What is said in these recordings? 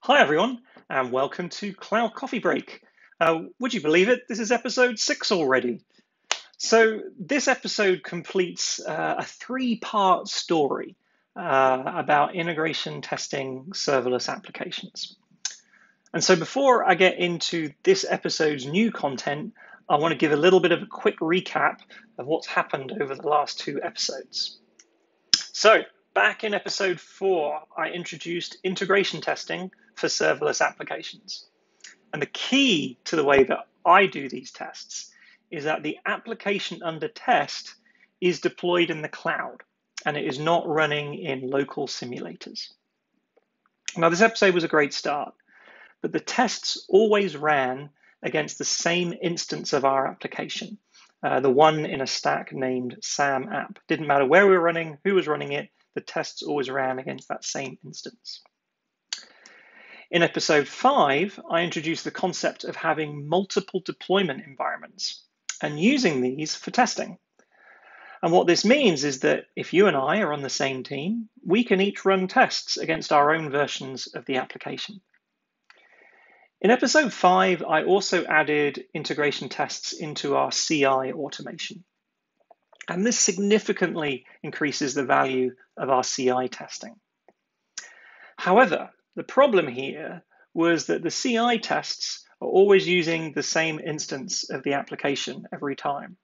Hi, everyone, and welcome to Cloud Coffee Break. Uh, would you believe it? This is episode six already. So, this episode completes uh, a three part story uh, about integration testing serverless applications. And so, before I get into this episode's new content, I want to give a little bit of a quick recap of what's happened over the last two episodes. So, back in episode four, I introduced integration testing for serverless applications. And the key to the way that I do these tests is that the application under test is deployed in the cloud and it is not running in local simulators. Now, this episode was a great start, but the tests always ran against the same instance of our application, uh, the one in a stack named SAM app. Didn't matter where we were running, who was running it, the tests always ran against that same instance. In episode five, I introduced the concept of having multiple deployment environments and using these for testing. And what this means is that if you and I are on the same team, we can each run tests against our own versions of the application. In episode five, I also added integration tests into our CI automation. And this significantly increases the value of our CI testing. However, the problem here was that the CI tests are always using the same instance of the application every time.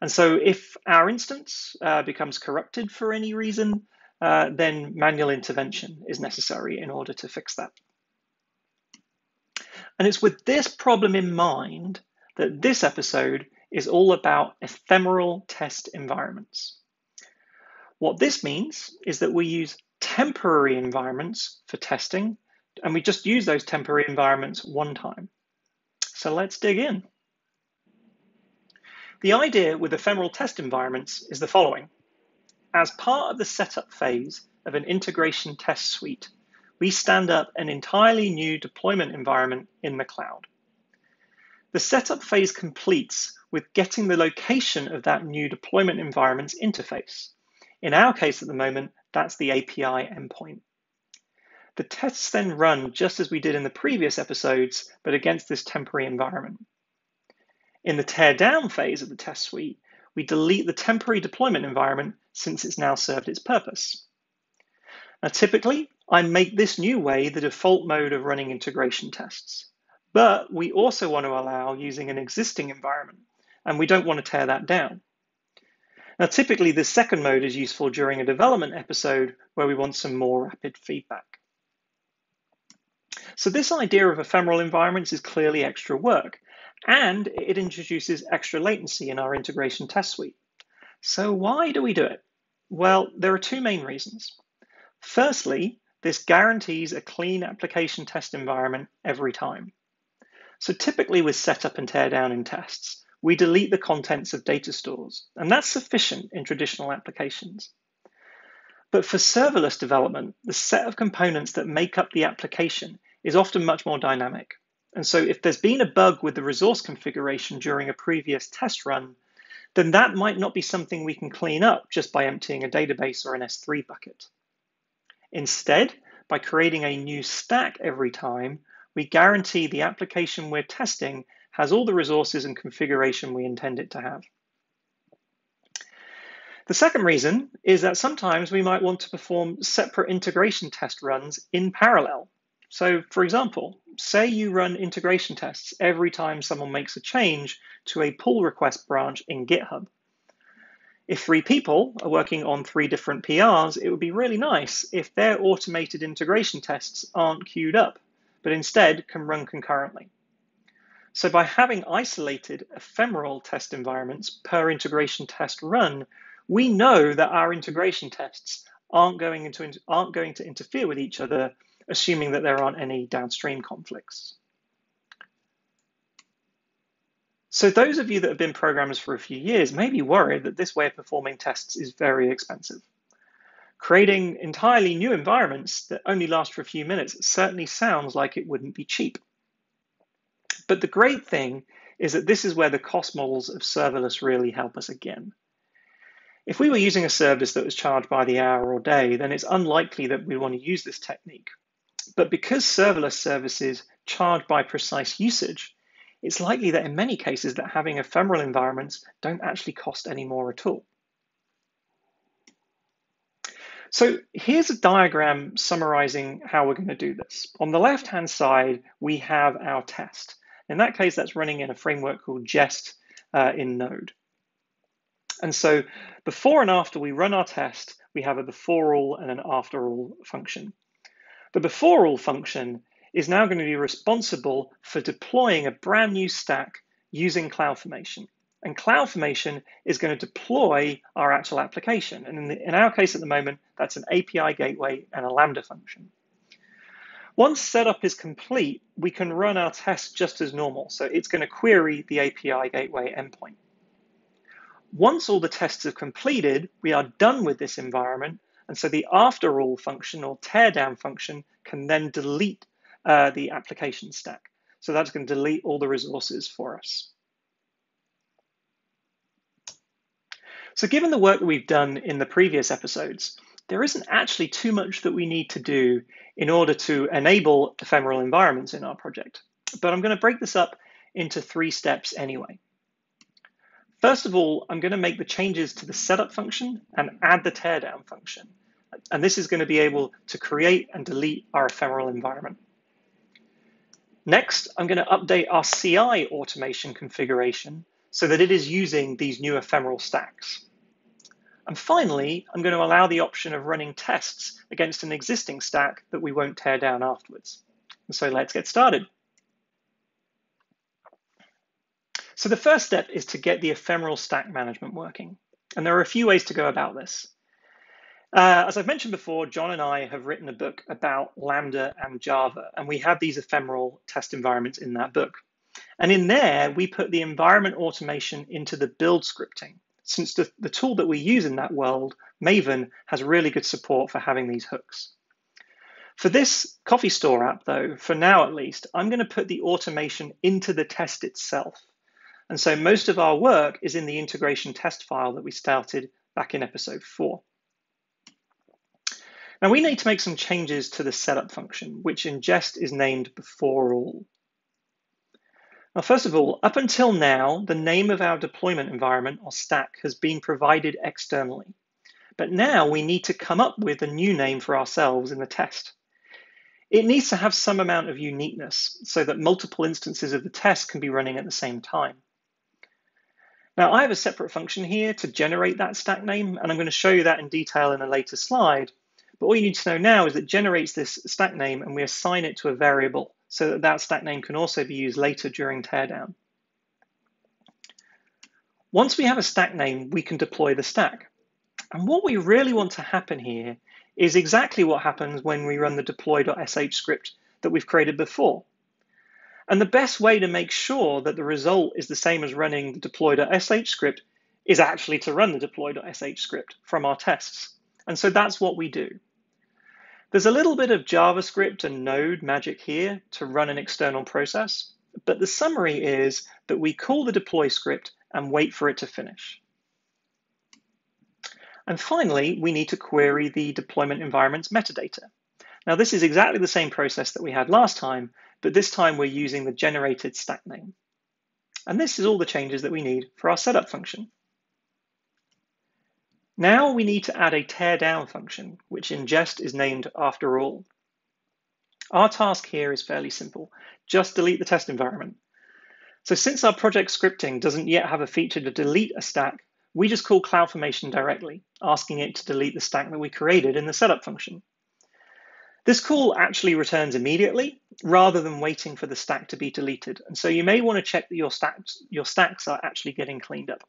And so if our instance uh, becomes corrupted for any reason, uh, then manual intervention is necessary in order to fix that. And it's with this problem in mind that this episode is all about ephemeral test environments. What this means is that we use temporary environments for testing, and we just use those temporary environments one time. So let's dig in. The idea with ephemeral test environments is the following. As part of the setup phase of an integration test suite, we stand up an entirely new deployment environment in the cloud. The setup phase completes with getting the location of that new deployment environment's interface. In our case at the moment, that's the API endpoint. The tests then run just as we did in the previous episodes, but against this temporary environment. In the teardown phase of the test suite, we delete the temporary deployment environment since it's now served its purpose. Now, typically, I make this new way the default mode of running integration tests, but we also want to allow using an existing environment, and we don't want to tear that down. Now, typically, the second mode is useful during a development episode where we want some more rapid feedback. So this idea of ephemeral environments is clearly extra work, and it introduces extra latency in our integration test suite. So why do we do it? Well, there are two main reasons. Firstly, this guarantees a clean application test environment every time. So typically with setup and teardown in tests, we delete the contents of data stores, and that's sufficient in traditional applications. But for serverless development, the set of components that make up the application is often much more dynamic. And so if there's been a bug with the resource configuration during a previous test run, then that might not be something we can clean up just by emptying a database or an S3 bucket. Instead, by creating a new stack every time, we guarantee the application we're testing has all the resources and configuration we intend it to have. The second reason is that sometimes we might want to perform separate integration test runs in parallel. So for example, say you run integration tests every time someone makes a change to a pull request branch in GitHub. If three people are working on three different PRs, it would be really nice if their automated integration tests aren't queued up, but instead can run concurrently. So by having isolated ephemeral test environments per integration test run, we know that our integration tests aren't going, into, aren't going to interfere with each other, assuming that there aren't any downstream conflicts. So those of you that have been programmers for a few years may be worried that this way of performing tests is very expensive. Creating entirely new environments that only last for a few minutes certainly sounds like it wouldn't be cheap. But the great thing is that this is where the cost models of serverless really help us again. If we were using a service that was charged by the hour or day, then it's unlikely that we want to use this technique. But because serverless services charge by precise usage, it's likely that in many cases that having ephemeral environments don't actually cost any more at all. So here's a diagram summarizing how we're going to do this. On the left-hand side, we have our test. In that case, that's running in a framework called Jest uh, in Node. And so before and after we run our test, we have a before all and an after all function. The before all function is now going to be responsible for deploying a brand new stack using CloudFormation. And CloudFormation is going to deploy our actual application. And in, the, in our case at the moment, that's an API gateway and a Lambda function. Once setup is complete, we can run our test just as normal. So it's going to query the API gateway endpoint. Once all the tests are completed, we are done with this environment. And so the after all function or teardown function can then delete uh, the application stack. So that's going to delete all the resources for us. So given the work that we've done in the previous episodes, there isn't actually too much that we need to do in order to enable ephemeral environments in our project. But I'm going to break this up into three steps anyway. First of all, I'm going to make the changes to the setup function and add the teardown function. And this is going to be able to create and delete our ephemeral environment. Next, I'm going to update our CI automation configuration so that it is using these new ephemeral stacks. And finally, I'm going to allow the option of running tests against an existing stack that we won't tear down afterwards. And so let's get started. So the first step is to get the ephemeral stack management working. And there are a few ways to go about this. Uh, as I've mentioned before, John and I have written a book about Lambda and Java, and we have these ephemeral test environments in that book. And in there, we put the environment automation into the build scripting, since the, the tool that we use in that world, Maven, has really good support for having these hooks. For this coffee store app, though, for now at least, I'm going to put the automation into the test itself. And so most of our work is in the integration test file that we started back in episode four. Now we need to make some changes to the setup function, which in Jest is named before all. Now, first of all, up until now, the name of our deployment environment or stack has been provided externally. But now we need to come up with a new name for ourselves in the test. It needs to have some amount of uniqueness so that multiple instances of the test can be running at the same time. Now, I have a separate function here to generate that stack name, and I'm going to show you that in detail in a later slide. But all you need to know now is it generates this stack name and we assign it to a variable so that that stack name can also be used later during teardown. Once we have a stack name, we can deploy the stack. And what we really want to happen here is exactly what happens when we run the deploy.sh script that we've created before. And the best way to make sure that the result is the same as running the deploy.sh script is actually to run the deploy.sh script from our tests. And so that's what we do. There's a little bit of JavaScript and Node magic here to run an external process, but the summary is that we call the deploy script and wait for it to finish. And finally, we need to query the deployment environment's metadata. Now, this is exactly the same process that we had last time, but this time we're using the generated stack name. And this is all the changes that we need for our setup function. Now we need to add a teardown function, which in Jest is named after all. Our task here is fairly simple. Just delete the test environment. So since our project scripting doesn't yet have a feature to delete a stack, we just call CloudFormation directly, asking it to delete the stack that we created in the setup function. This call actually returns immediately rather than waiting for the stack to be deleted. And so you may want to check that your stacks, your stacks are actually getting cleaned up.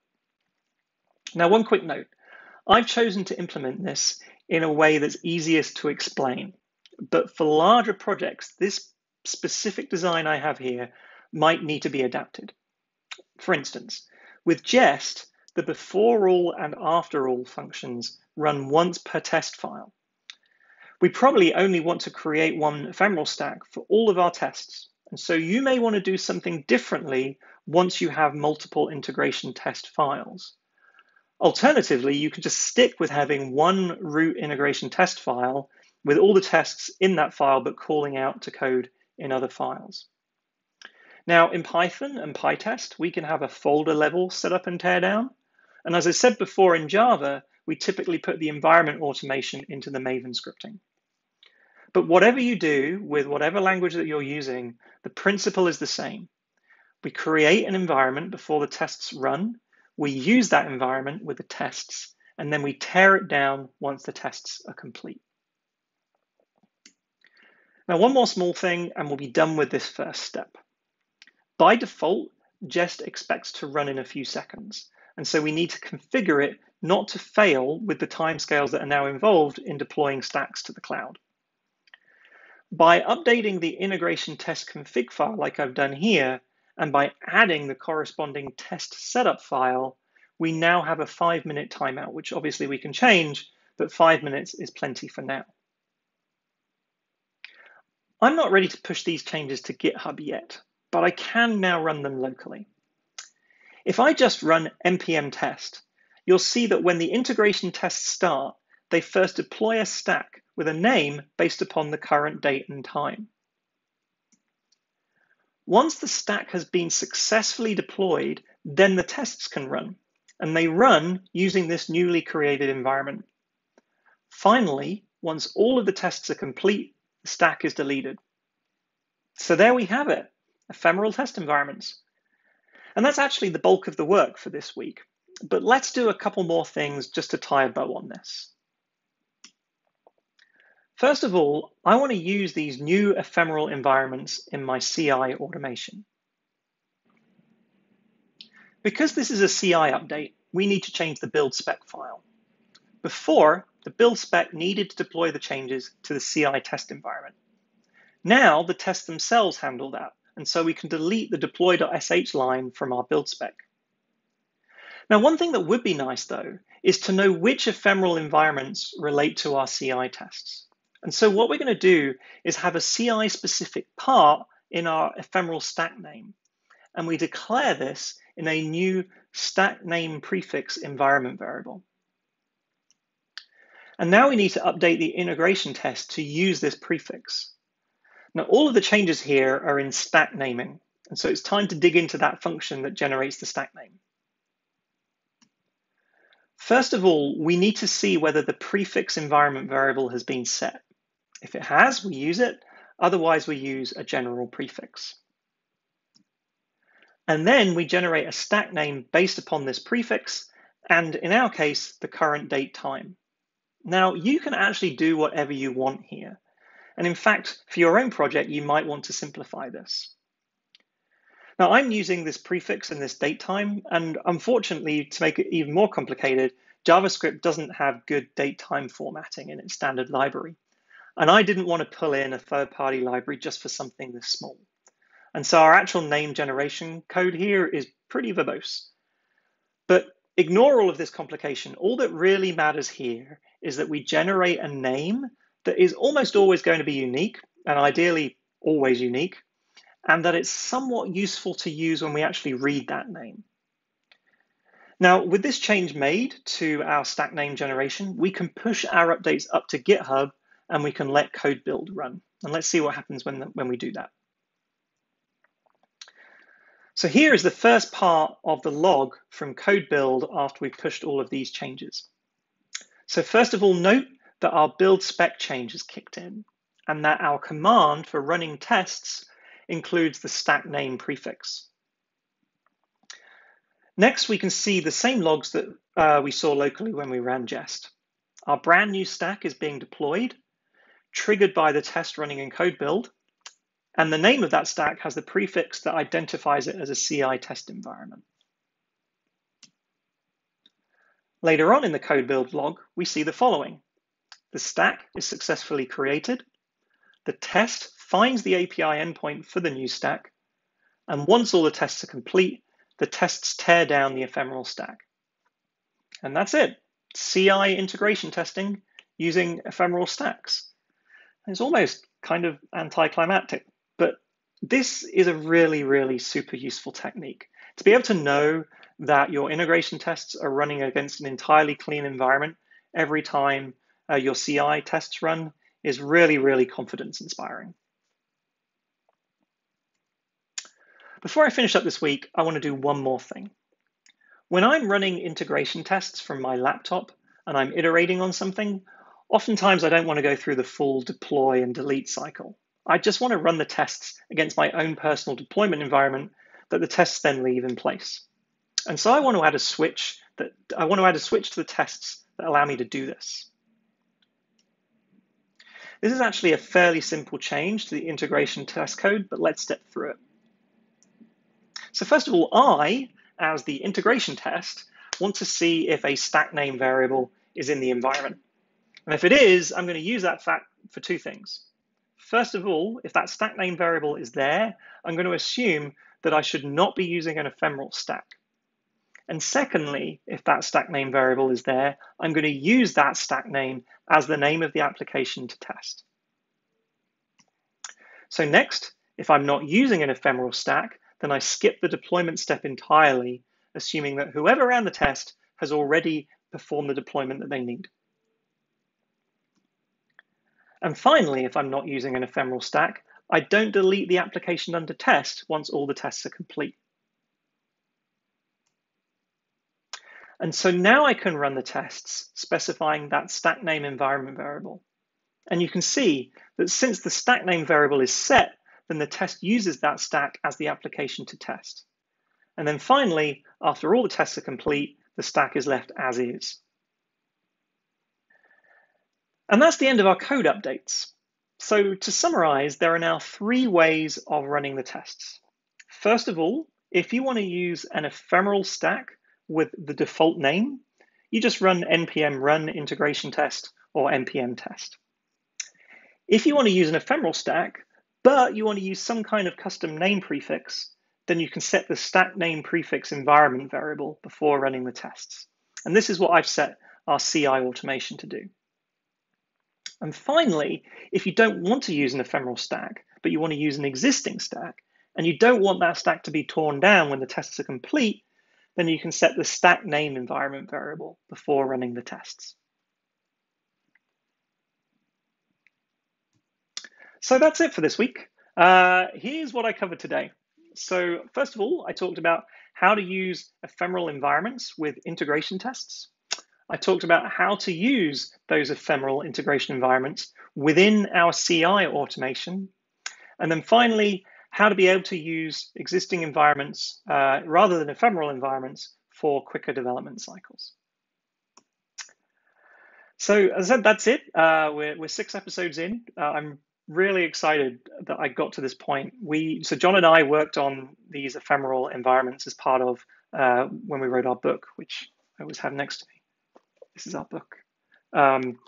Now, one quick note. I've chosen to implement this in a way that's easiest to explain. But for larger projects, this specific design I have here might need to be adapted. For instance, with Jest, the before all and after all functions run once per test file. We probably only want to create one ephemeral stack for all of our tests. And so you may want to do something differently once you have multiple integration test files. Alternatively, you could just stick with having one root integration test file with all the tests in that file, but calling out to code in other files. Now in Python and PyTest, we can have a folder level setup and teardown. And as I said before in Java, we typically put the environment automation into the Maven scripting. But whatever you do with whatever language that you're using, the principle is the same. We create an environment before the tests run. We use that environment with the tests, and then we tear it down once the tests are complete. Now, one more small thing, and we'll be done with this first step. By default, Jest expects to run in a few seconds. And so we need to configure it not to fail with the timescales that are now involved in deploying stacks to the cloud. By updating the integration test config file like I've done here, and by adding the corresponding test setup file, we now have a five minute timeout, which obviously we can change, but five minutes is plenty for now. I'm not ready to push these changes to GitHub yet, but I can now run them locally. If I just run npm test, you'll see that when the integration tests start, they first deploy a stack with a name based upon the current date and time. Once the stack has been successfully deployed, then the tests can run, and they run using this newly created environment. Finally, once all of the tests are complete, the stack is deleted. So there we have it, ephemeral test environments. And that's actually the bulk of the work for this week. But let's do a couple more things just to tie a bow on this. First of all, I want to use these new ephemeral environments in my CI automation. Because this is a CI update, we need to change the build spec file. Before, the build spec needed to deploy the changes to the CI test environment. Now the tests themselves handle that, and so we can delete the deploy.sh line from our build spec. Now, one thing that would be nice though, is to know which ephemeral environments relate to our CI tests. And so what we're gonna do is have a CI specific part in our ephemeral stack name. And we declare this in a new stack name prefix environment variable. And now we need to update the integration test to use this prefix. Now, all of the changes here are in stack naming. And so it's time to dig into that function that generates the stack name. First of all, we need to see whether the prefix environment variable has been set. If it has, we use it. Otherwise, we use a general prefix. And then we generate a stack name based upon this prefix, and in our case, the current date time. Now, you can actually do whatever you want here. And in fact, for your own project, you might want to simplify this. Now I'm using this prefix and this date time, and unfortunately, to make it even more complicated, JavaScript doesn't have good date time formatting in its standard library. And I didn't want to pull in a third party library just for something this small. And so our actual name generation code here is pretty verbose. But ignore all of this complication. All that really matters here is that we generate a name that is almost always going to be unique and ideally always unique, and that it's somewhat useful to use when we actually read that name. Now, with this change made to our stack name generation, we can push our updates up to GitHub and we can let CodeBuild run. And let's see what happens when, when we do that. So here is the first part of the log from CodeBuild after we've pushed all of these changes. So first of all, note that our build spec change has kicked in and that our command for running tests includes the stack name prefix. Next, we can see the same logs that uh, we saw locally when we ran Jest. Our brand new stack is being deployed, triggered by the test running in CodeBuild, and the name of that stack has the prefix that identifies it as a CI test environment. Later on in the CodeBuild log, we see the following. The stack is successfully created. The test finds the API endpoint for the new stack. And once all the tests are complete, the tests tear down the ephemeral stack. And that's it. CI integration testing using ephemeral stacks. It's almost kind of anticlimactic, but this is a really, really super useful technique. To be able to know that your integration tests are running against an entirely clean environment every time uh, your CI tests run is really, really confidence inspiring. Before I finish up this week, I want to do one more thing. When I'm running integration tests from my laptop and I'm iterating on something, oftentimes I don't want to go through the full deploy and delete cycle. I just want to run the tests against my own personal deployment environment that the tests then leave in place. And so I want to add a switch that I want to add a switch to the tests that allow me to do this. This is actually a fairly simple change to the integration test code, but let's step through it. So first of all, I, as the integration test, want to see if a stack name variable is in the environment. And if it is, I'm going to use that fact for two things. First of all, if that stack name variable is there, I'm going to assume that I should not be using an ephemeral stack. And secondly, if that stack name variable is there, I'm going to use that stack name as the name of the application to test. So next, if I'm not using an ephemeral stack, then I skip the deployment step entirely, assuming that whoever ran the test has already performed the deployment that they need. And finally, if I'm not using an ephemeral stack, I don't delete the application under test once all the tests are complete. And so now I can run the tests specifying that stack name environment variable. And you can see that since the stack name variable is set, then the test uses that stack as the application to test. And then finally, after all the tests are complete, the stack is left as is. And that's the end of our code updates. So to summarize, there are now three ways of running the tests. First of all, if you want to use an ephemeral stack with the default name, you just run npm run integration test or npm test. If you want to use an ephemeral stack, but you want to use some kind of custom name prefix, then you can set the stack name prefix environment variable before running the tests. And this is what I've set our CI automation to do. And finally, if you don't want to use an ephemeral stack, but you want to use an existing stack, and you don't want that stack to be torn down when the tests are complete, then you can set the stack name environment variable before running the tests. So that's it for this week. Uh, here's what I covered today. So first of all, I talked about how to use ephemeral environments with integration tests. I talked about how to use those ephemeral integration environments within our CI automation. And then finally, how to be able to use existing environments uh, rather than ephemeral environments for quicker development cycles. So as I said, that's it. Uh, we're, we're six episodes in. Uh, I'm really excited that I got to this point. We so John and I worked on these ephemeral environments as part of uh, when we wrote our book, which I always have next to me. This is our book. Um,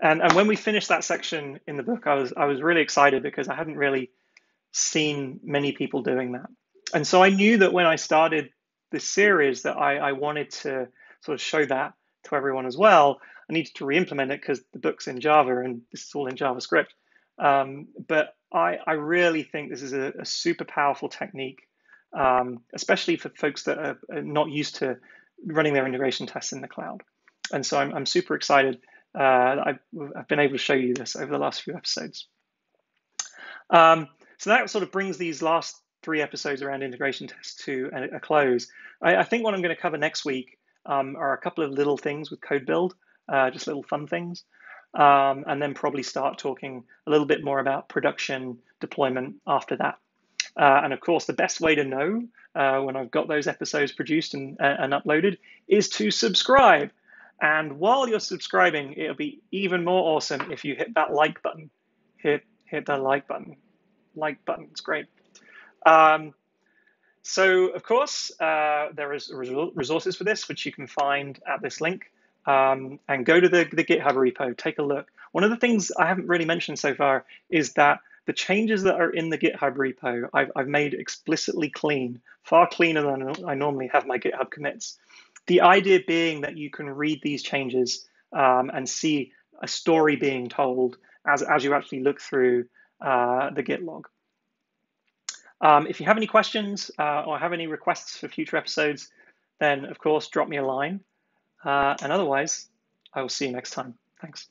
and and when we finished that section in the book, I was I was really excited because I hadn't really seen many people doing that. And so I knew that when I started this series that I, I wanted to sort of show that to everyone as well. I needed to re-implement it because the book's in Java and this is all in JavaScript. Um, but I, I, really think this is a, a super powerful technique, um, especially for folks that are, are, not used to running their integration tests in the cloud. And so I'm, I'm super excited uh, I've, I've, been able to show you this over the last few episodes. Um, so that sort of brings these last three episodes around integration tests to a, a close. I, I, think what I'm going to cover next week um, are a couple of little things with CodeBuild, uh, just little fun things, um, and then probably start talking a little bit more about production deployment after that. Uh, and of course, the best way to know uh, when I've got those episodes produced and, and uploaded is to subscribe. And while you're subscribing, it'll be even more awesome if you hit that like button. Hit hit that like button. Like button, it's great. Um, so, of course, uh, there is resources for this, which you can find at this link. Um, and go to the, the GitHub repo, take a look. One of the things I haven't really mentioned so far is that the changes that are in the GitHub repo, I've, I've made explicitly clean, far cleaner than I normally have my GitHub commits. The idea being that you can read these changes um, and see a story being told as, as you actually look through uh, the Git log. Um, if you have any questions uh, or have any requests for future episodes, then of course, drop me a line. Uh, and otherwise, I will see you next time. Thanks.